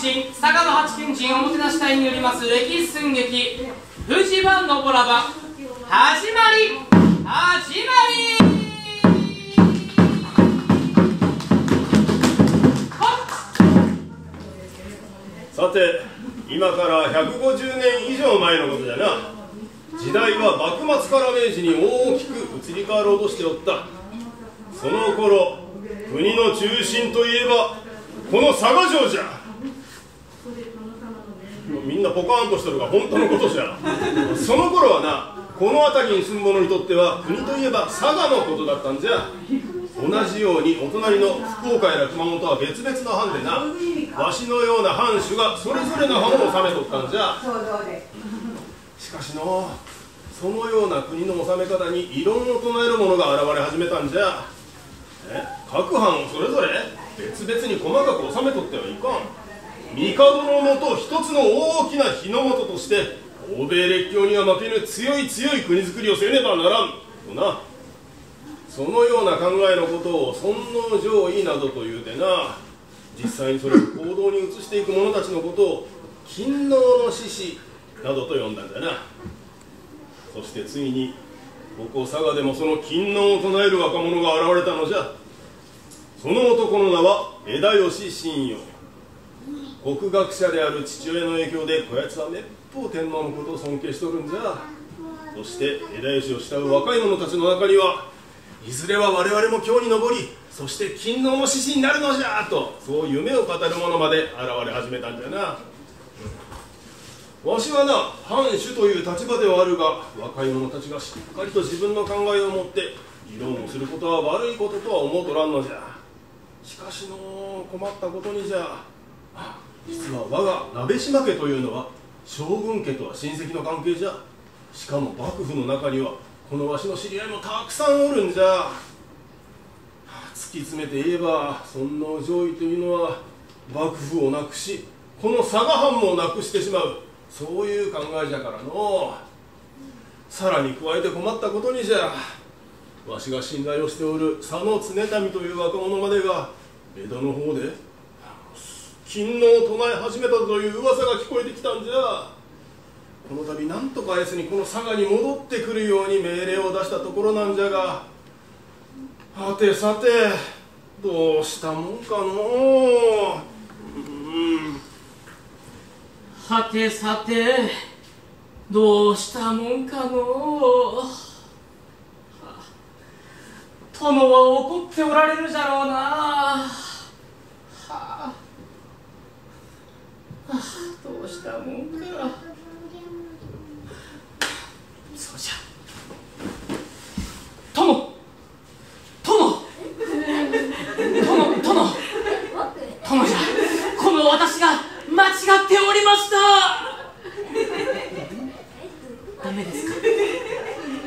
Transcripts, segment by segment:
神佐賀の八賢人おもてなし隊によります歴史寸劇富士版のボラバ始まり始まり。さて今から150年以上前のことじゃな。時代は幕末から明治に大きく移り変わろうとしておった。その頃国の中心といえばこの佐賀城じゃ。みんなポカーンとしてるが本当のことじゃその頃はなこの辺りに住む者にとっては国といえば佐賀のことだったんじゃ。同じようにお隣の福岡や熊本は別々の藩でなわしのような藩主がそれぞれの藩を治めとったんじゃ。しかしのそのような国の治め方に異論を唱える者が現れ始めたんじゃ。え？各藩をそれぞれ別々に細かく治めとってはいかん。帝のもと一つの大きな日の元として欧米列強には負けぬ強い強い国づくりをせねばならんとな。そのような考えのことを尊皇攘夷などというてな。実際にそれを行動に移していく者たちのことを勤王の志士などと呼んだんだな。そしてついにここ佐賀でもその勤王を唱える若者が現れたのじゃ。その男の名は枝吉信陽国学者である父親の影響でこやつはめっぽう天皇のことを尊敬しとるんじゃ。そして枝吉を慕う若い者たちの中にはいずれは我々も今日に上りそして勤王の志士になるのじゃとそう夢を語る者まで現れ始めたんじゃな。わしはな藩主という立場ではあるが若い者たちがしっかりと自分の考えを持って議論をすることは悪いこととは思うとらんのじゃ。しかしの困ったことにじゃ。実は我が鍋島家というのは将軍家とは親戚の関係じゃ。しかも幕府の中にはこのわしの知り合いもたくさんおるんじゃ。突き詰めて言えば尊皇攘夷というのは幕府をなくしこの佐賀藩もなくしてしまう。そういう考えじゃからの。さらに加えて困ったことにじゃわしが信頼をしておる佐野常民という若者までが江戸の方で勤王を唱え始めたという噂が聞こえてきたんじゃ。この度なんとかあやつにこの佐賀に戻ってくるように命令を出したところなんじゃが。はてさてどうしたもんかの。うん。はてさてどうしたもんかの。殿は怒っておられるじゃろうなはあどうしたもんかそうじゃ殿殿殿殿殿じゃこの私が間違っておりましたダメですか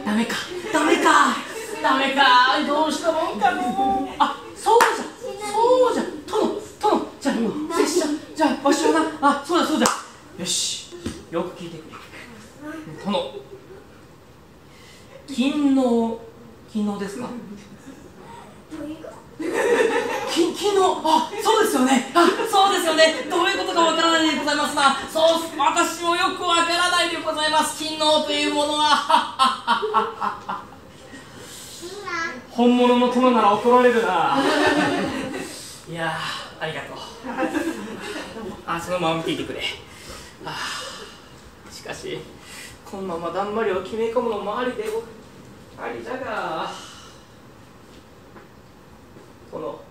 ダメかダメかダメかどうしたもんかもうあそうじゃそうじゃ殿殿じゃあもう拙者じゃあわしはなあそうだそうだよしよく聞いてくれ殿勤王勤王ですかき昨日あそうですよね。あそうですよね。どういうことかわからないでございますな。そう私もよくわからないでございます。勤王というものは。本物の殿なら怒られるな。いやありがとう。あそのまま見ていてくれ。あしかしこのままだんまりを決め込むのもありでありだが。殿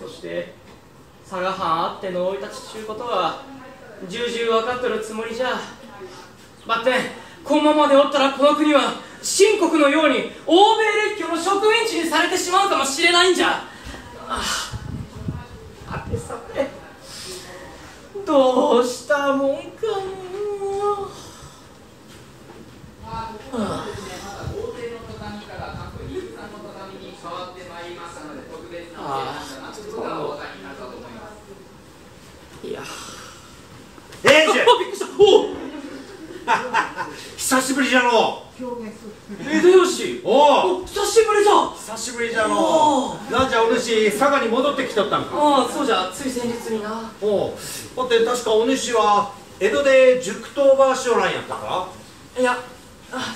そして佐賀藩あっての生い立ちちゅうことは重々分かっとるつもりじゃ。ばってんこのままでおったらこの国は秦国のように欧米列強の植民地にされてしまうかもしれないんじゃ。ああてさてどうしてもんかのはあああちょっといや英二あびっくりしたおう久しぶりじゃの江戸吉おおお久しぶりだ久しぶりじゃのうなんじゃお主佐賀に戻ってきとったんかああそうじゃつい先日になおうだって確かお主は江戸で塾当場しおらんやったか？いやああ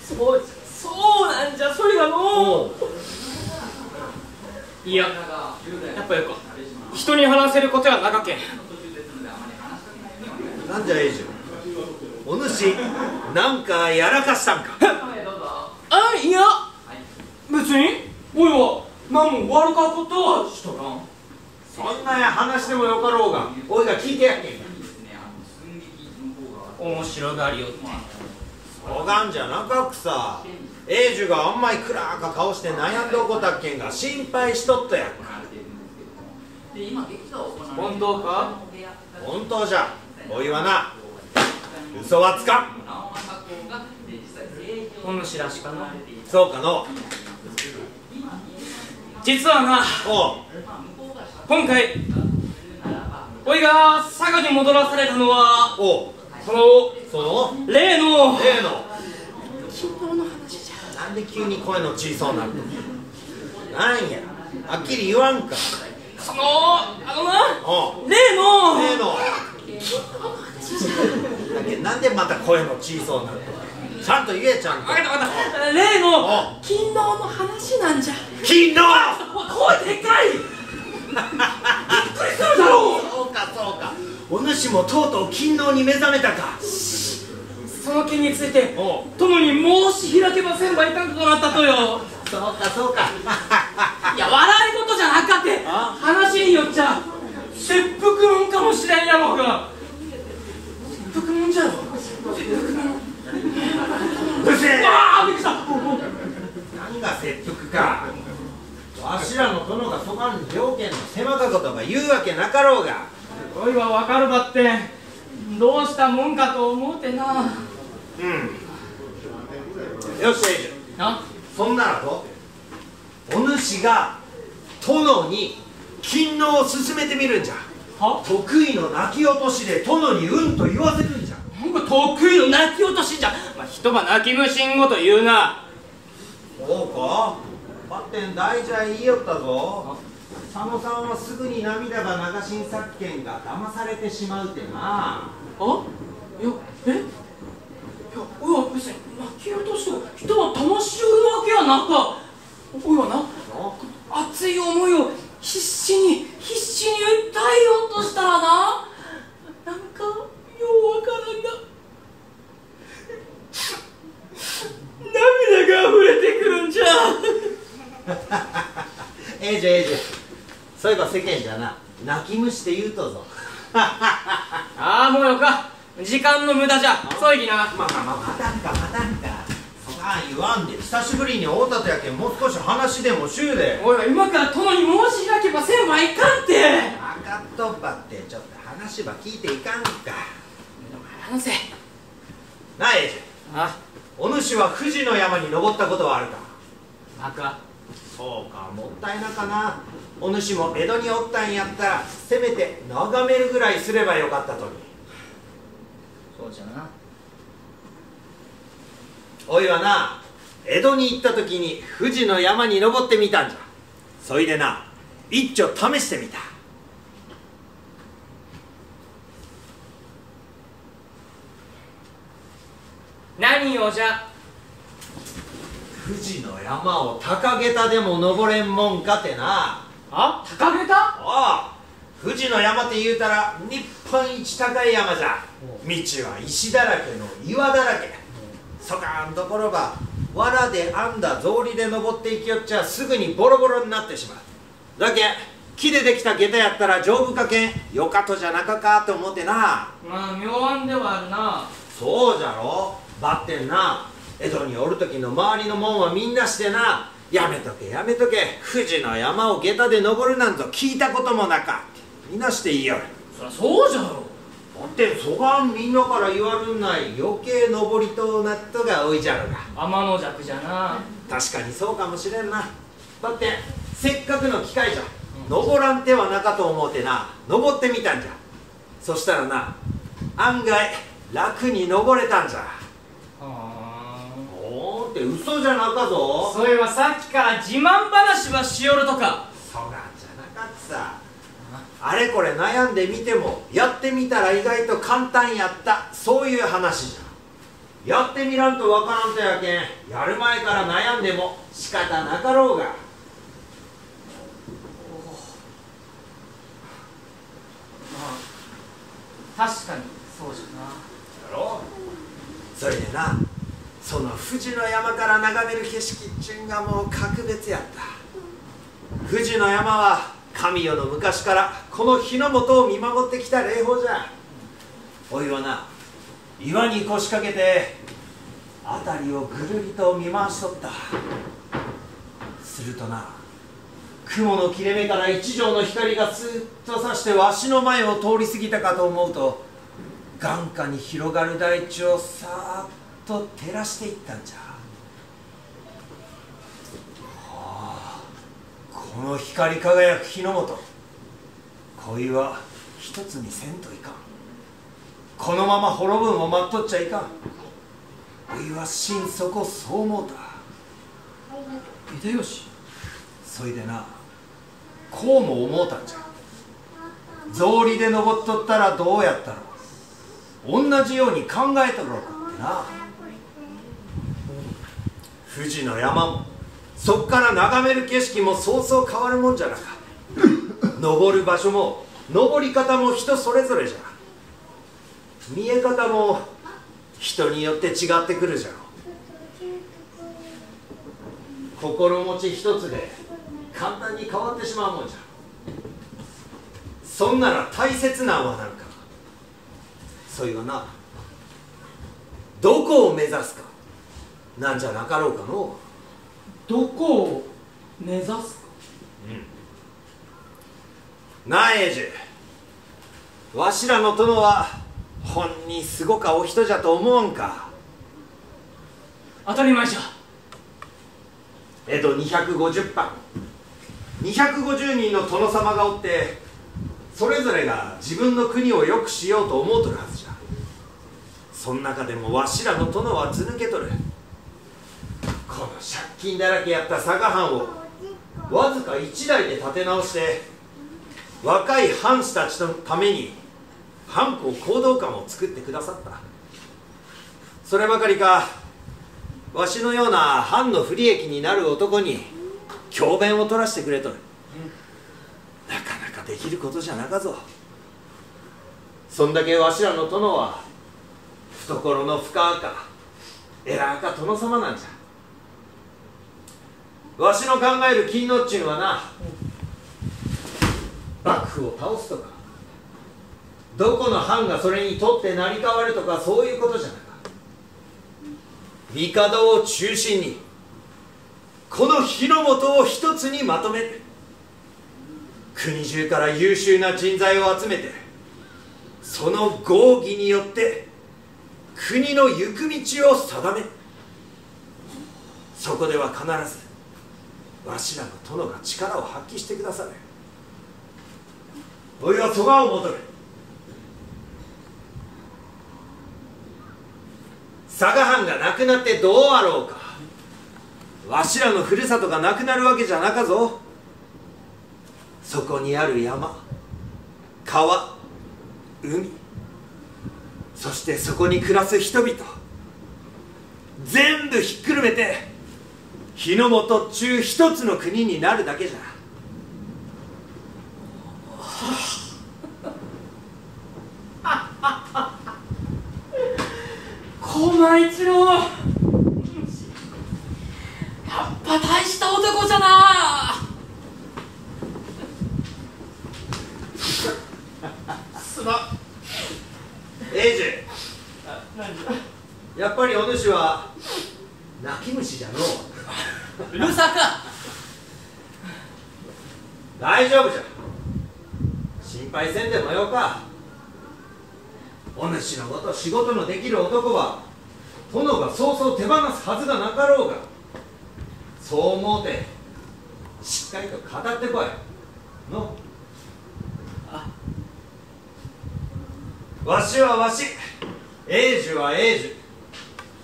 そうそうなんじゃそれがのおう。いややっぱよか人に話せることや長けん。なんじゃ英樹お主なんかやらかしたんか？あいや別においは何も悪かことはしとらんそんなや話でもよかろうが。おいが聞いてやっけ。ん面白がりよって。そうがんじゃなかくさ英樹があんまり暗か顔して悩んどこたっけんが心配しとったやん。か本当か？本当じゃ。おいはな。嘘はつかん。お主らしかなそうかの実はな今回おいが佐賀に戻らされたのはおう。そのその例の。例のなんで急に声の小さうなるの？なんや。はっきり言わんか。そのあのなおう。例の。例の。だけどなんでまた声の小さうなるの？ちゃんと言えちゃんと。分かった分かった。例のお勤労の話なんじゃ。金の声でかい。びっくりするだろ。うそうかそうか。お主もとうとう勤労に目覚めたか。その件について殿に申し開けませんばいかんことなったとよ。そうかそうか。いや笑い事じゃなかってあ話によっちゃ切腹もんかもしれんやろうが切腹もんじゃろうるせえわあびっくりした何が切腹かわしらの殿がそがん条件の狭かことが言うわけなかろうがおいは分かるばってどうしたもんかと思うてな。うん。よし。英樹な？そんならとお主が殿に勤労を進めてみるんじゃ。は？得意の泣き落としで殿にうんと言わせるんじゃ。得意の泣き落としじゃ、まあ、一晩泣き虫んごと言うな。そうか。ばってん大事は言いよったぞ佐野さんはすぐに涙が流しん作権が騙されてしまうてな。あ？いやえ？いやおいは別に泣き落としても人は魂を売るわけやなかおいはな熱い思いを必死に必死に訴えようとしたらななんかようわからんが涙が溢れてくるんじゃ。ええじゃええじゃそういえば世間じゃな泣き虫って言うとぞ。ああもうよか。時間の無駄じゃ。そういきな。まあまあまあまたんかまたんかそがん言わんで久しぶりに会うたとやけんもう少し話でもしゅうでおいは今から殿に申し開けばせんばいかんって分かっとっばってちょっと話ば聞いていかんか話せなあえあお主は富士の山に登ったことはあるかバカそうかもったいなかな。お主も江戸におったんやったらせめて眺めるぐらいすればよかったとにそうじゃな。おいはな江戸に行った時に富士の山に登ってみたんじゃ。そいでな一丁試してみた。何をじゃ？富士の山を高げたでも登れんもんかてな。あ高げたああ富士の山って言うたら日本一高い山じゃ。道は石だらけの岩だらけ。そがんところば藁で編んだ草履で登っていきよっちゃすぐにボロボロになってしまう。だけ木でできた下駄やったら丈夫かけんよかとじゃなかかと思ってな。まあ妙案ではあるな。そうじゃろ。ばってんな江戸におる時の周りのもんはみんなしてな。やめとけやめとけ。富士の山を下駄で登るなんぞ聞いたこともなか。ってみんなして言いよる。そりゃそうじゃろ。だってそがんみんなから言わるんない。余計登りとなっとが多いじゃろが。天の弱じゃな。確かにそうかもしれんな。だってせっかくの機会じゃ。登らん手はなかと思うてな。登ってみたんじゃ。そしたらな案外楽に登れたんじゃっって嘘じゃなかぞ。それはさっきから自慢話はしよるとか。そがんじゃなかった。さあれこれ悩んでみてもやってみたら意外と簡単やった。そういう話じゃ。やってみらんとわからんとやけんやる前から悩んでも仕方なかろうが。まあ確かにそうじゃな。だろそれでなその富士の山から眺める景色っちゅんがもう格別やった。富士の山は神代の昔からこの日の本を見守ってきた霊峰じゃ。おいはな岩に腰掛けて辺りをぐるりと見回しとった。するとな雲の切れ目から一条の光がスーッとさしてわしの前を通り過ぎたかと思うと眼下に広がる大地をさーっと照らしていったんじゃ、はあ、この光り輝く日の本恋は一つにせんといかん。このまま滅ぶんを待っとっちゃいかん。恋は心底そう思うた。秀吉。そいでなこうも思うたんじゃ。草履で登っとったらどうやったろう。同じように考えとろうかってな富士の山もそっから眺める景色もそうそう変わるもんじゃなか。登る場所も登り方も人それぞれじゃ。見え方も人によって違ってくるじゃろ。心持ち一つで簡単に変わってしまうもんじゃ。そんなら大切なんはなるか。そいはなどこを目指すか。なんじゃなかろうかの。どこを目指すか？なあ英樹わしらの殿はほんにすごかお人じゃと思わんか。当たり前じゃ。江戸250藩250人の殿様がおってそれぞれが自分の国を良くしようと思うとるはずじゃ。その中でもわしらの殿は図抜けとる借金だらけやった佐賀藩をわずか一代で立て直して若い藩士たちのために藩校行動館を作ってくださった。そればかりかわしのような藩の不利益になる男に教鞭を取らせてくれとる、なかなかできることじゃなかぞ。そんだけわしらの殿は懐の深か偉か殿様なんじゃ。わしの考える金のっちゅうはな幕府を倒すとかどこの藩がそれにとって成り代わるとかそういうことじゃなか。帝を中心にこの日の本を一つにまとめて国中から優秀な人材を集めてその合議によって国の行く道を定めそこでは必ずわしらの殿が力を発揮してくださるおいはそばを戻れ佐賀藩がなくなってどうあろうか。わしらのふるさとがなくなるわけじゃなかぞ。そこにある山川海そしてそこに暮らす人々全部ひっくるめて日の本中一つの国になるだけじゃ。駒一郎やっぱ大した男じゃな。すまん。英樹何じやっぱりお主は泣き虫じゃのう。ゃうるさか。大丈夫じゃ。心配せんでもよか。お主のこと仕事のできる男は殿がそうそう手放すはずがなかろうが。そう思うてしっかりと語ってこい。の。あ。わしはわし。英樹は英樹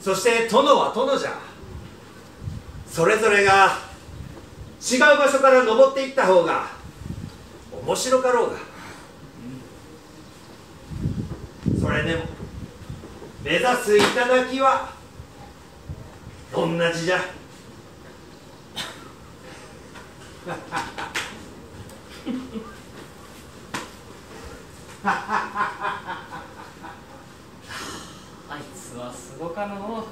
そして殿は殿じゃそれぞれが違う場所から登っていった方が面白かろうが。それでも目指す頂は同じじゃ？あいつはすごかの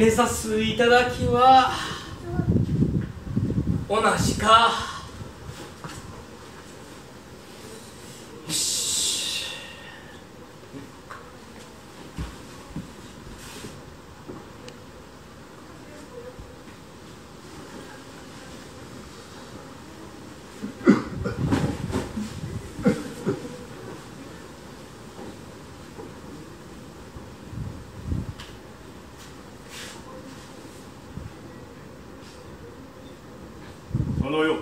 目指す頂は同じかよしあのよ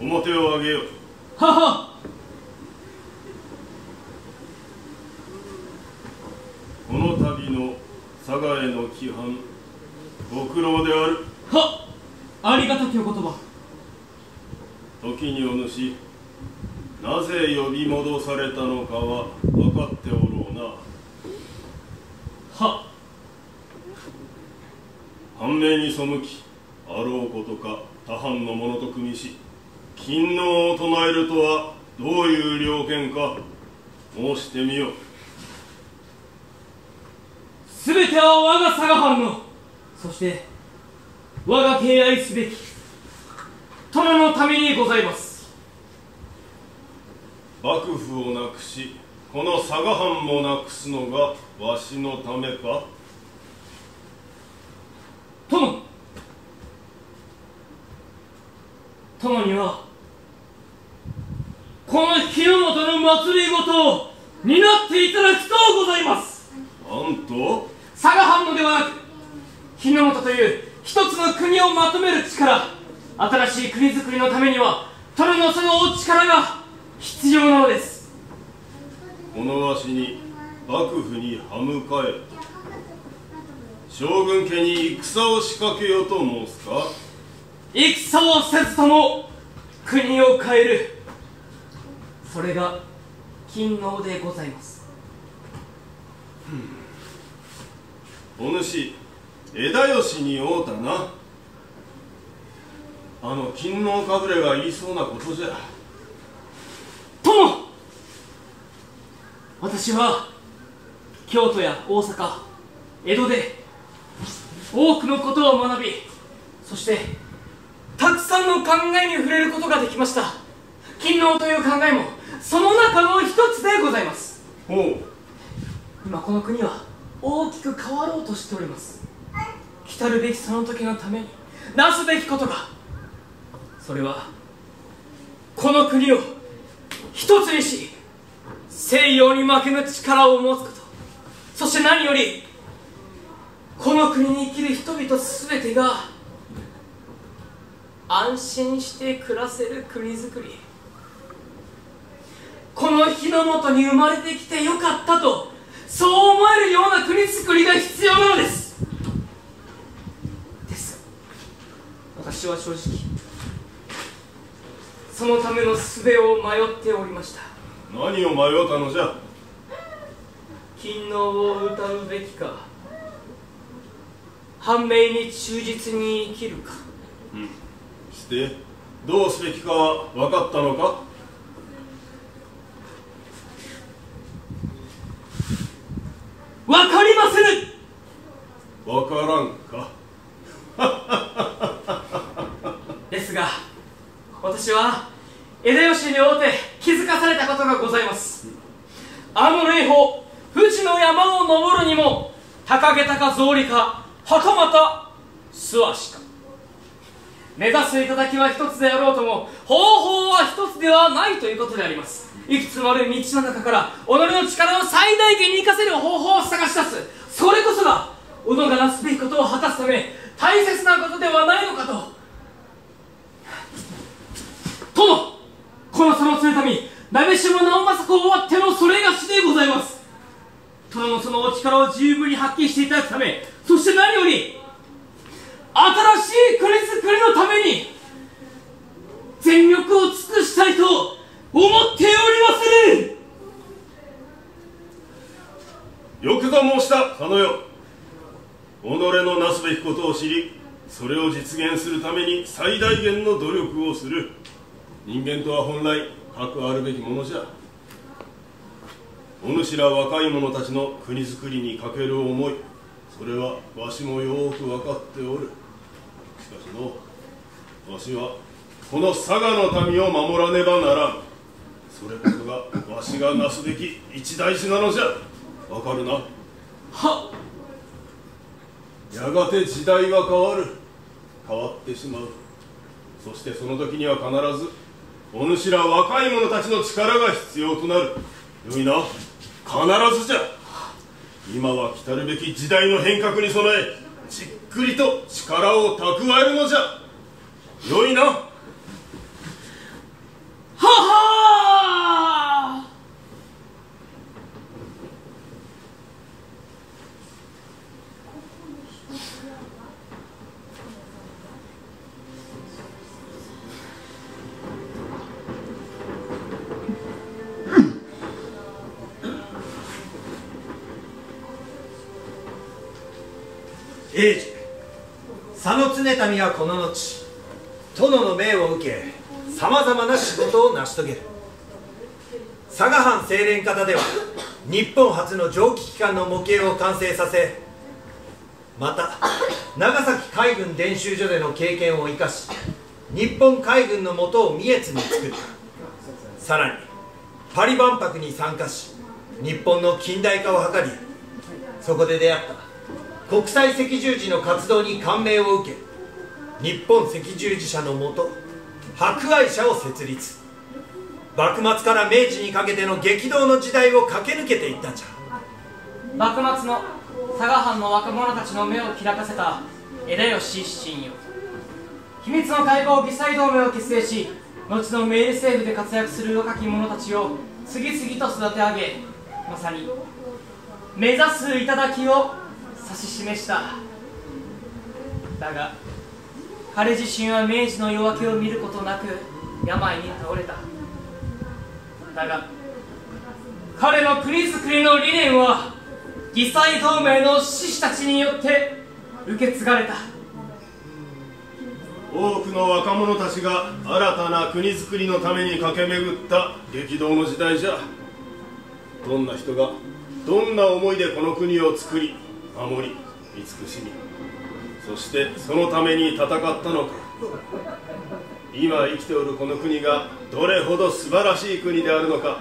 表を上げよははこの度の佐賀への規範ご苦労であるはありがたきお言葉時にお主なぜ呼び戻されたのかは分かっておろうなは反面に背きあろうことか他藩の者と組みし勤王を唱えるとはどういう了見か。申してみよすべては我が佐賀藩の。そして我が敬愛すべき。殿のためにございます。幕府をなくしこの佐賀藩もなくすのがわしのためか。殿。殿にはこの日の本の祭りごとを担っていただきとうございます。なんと？佐賀藩のではなく日の本という一つの国をまとめる力新しい国づくりのためには殿のそのお力が必要なのです。このわしに幕府に歯向かえ。将軍家に戦を仕掛けようと申すか？戦をせずとも国を変えるそれが勤王でございます。お主枝吉に会うたな。あの勤王かぶれが言いそうなことじゃ。殿私は京都や大阪江戸で多くのことを学びそしてたくさんの考えに触れることができました勤王という考えもその中の一つでございます。ほう。今この国は大きく変わろうとしております。来たるべきその時のためになすべきことが。それはこの国を一つにし西洋に負けぬ力を持つこと。そして何よりこの国に生きる人々全てが安心して暮らせる国づくりこの日の元に生まれてきてよかったとそう思えるような国づくりが必要なのです。です。私は正直そのための術を迷っておりました。何を迷うたのじゃ？勤王を歌うべきか反命に忠実に生きるか。してどうすべきかは分かったのか？分かりませぬ。分からんか。ですが私は枝吉に会うて気づかされたことがございます。あの霊峰富士の山を登るにも高げたか草履かはたまた素足か目指す頂は一つであろうとも方法は一つではないということであります。いくつもある道の中から己の力を最大限に生かせる方法を探し出す。それこそが己がなすべきことを果たすため大切なことではないのかと。殿このその鶴民鍋島直政子終わってのそれがしでございます。殿のそのお力を十分に発揮していただくためそして何より新しい国づくりのために全力を尽くしたいと思っておりまする。よくぞ申した佐野よ己のなすべきことを知りそれを実現するために最大限の努力をする。人間とは本来核あるべきものじゃ。お主ら若い者たちの国づくりにかける思いそれはわしもよく分かっておる。しかしのわしはこの佐賀の民を守らねばならん。それこそがわしがなすべき一大事なのじゃ。わかるな。はやがて時代は変わる。変わってしまう。そしてその時には必ずお主ら若い者たちの力が必要となる。よいな。必ずじゃ。今は来たるべき時代の変革に備えじっくりと力を蓄えるのじゃ。よいな。はは英治。佐野常民はこの後殿の命を受けさまざまな仕事を成し遂げる。佐賀藩清廉方では日本初の蒸気機関の模型を完成させまた長崎海軍練習所での経験を生かし日本海軍の元を三重に作るさらにパリ万博に参加し日本の近代化を図りそこで出会った国際赤十字の活動に感銘を受け日本赤十字社のもと博愛社を設立。幕末から明治にかけての激動の時代を駆け抜けていったんじゃ。幕末の佐賀藩の若者たちの目を開かせた枝吉一心よ秘密の会合議祭同盟を結成し後の明治政府で活躍する若き者たちを次々と育て上げまさに目指す頂を指し示した。だが彼自身は明治の夜明けを見ることなく病に倒れた。だが彼の国づくりの理念は議祭同盟の志士たちによって受け継がれた。多くの若者たちが新たな国づくりのために駆け巡った激動の時代じゃ。どんな人がどんな思いでこの国を作り守り慈しみ。そしてそのために戦ったのか。今生きておるこの国がどれほど素晴らしい国であるのか。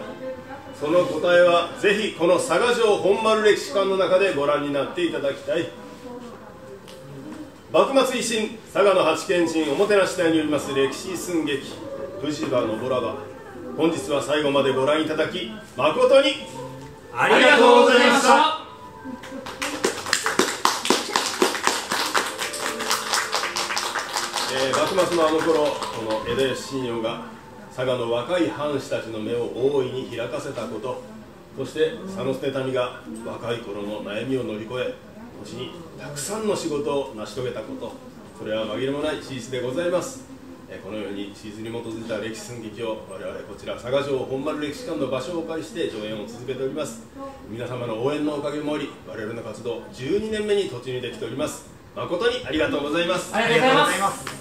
その答えはぜひこの佐賀城本丸歴史館の中でご覧になっていただきたい。幕末維新佐賀の八賢人おもてなし隊によります歴史寸劇藤場のボラバ本日は最後までご覧いただき誠にありがとうございました。えー幕末のあの頃この江戸吉信用が佐賀の若い藩士たちの目を大いに開かせたことそして佐野捨民が若い頃の悩みを乗り越え後にたくさんの仕事を成し遂げたことそれは紛れもない事実でございます。このように史実に基づいた歴史寸劇を我々こちら佐賀城本丸歴史館の場所をお借りして上演を続けております。皆様の応援のおかげもあり我々の活動12年目に突入できております。誠にありがとうございます。ありがとうございます。